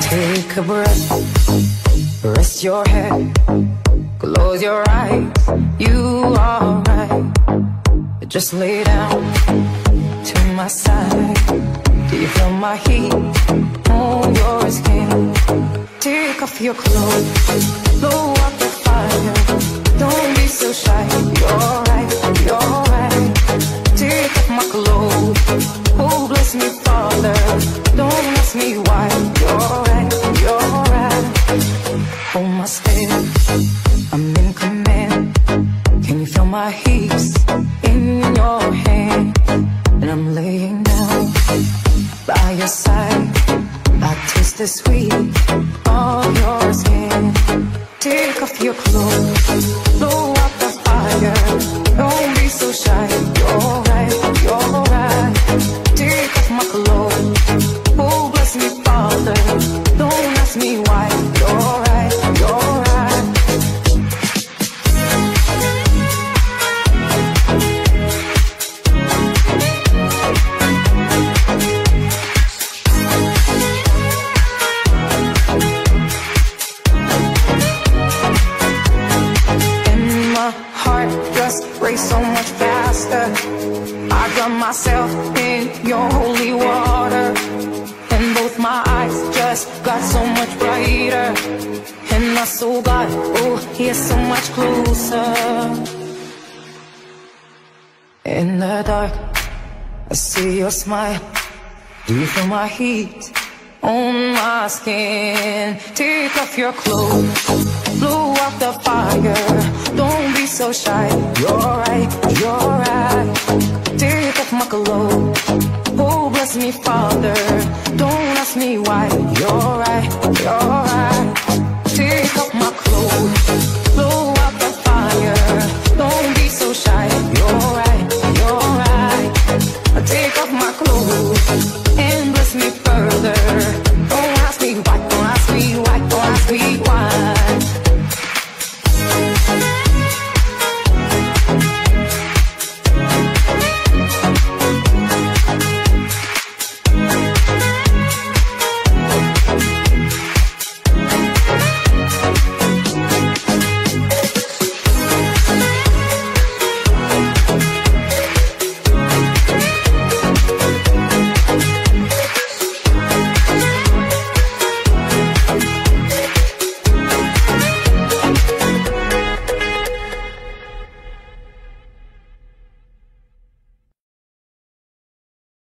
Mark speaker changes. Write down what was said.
Speaker 1: Take a breath, rest your head, close your eyes. You are right. Just lay down to my side. Do you feel my heat on your skin? Take off your clothes, blow up Oh, bless me, Father. Don't ask me why. You're right, you're right. My step. I'm in command. Can you feel my heat in your hand? And I'm laying down by your side. I taste the sweet of your skin. Take off your clothes, blow up the fire. I drown myself in your holy water. And both my eyes just got so much brighter. And my soul got, oh, yeah, so much closer. In the dark, I see your smile. Do you feel my heat on my skin? Take off your clothes, blow up the fire. Don't be so shy. You're right,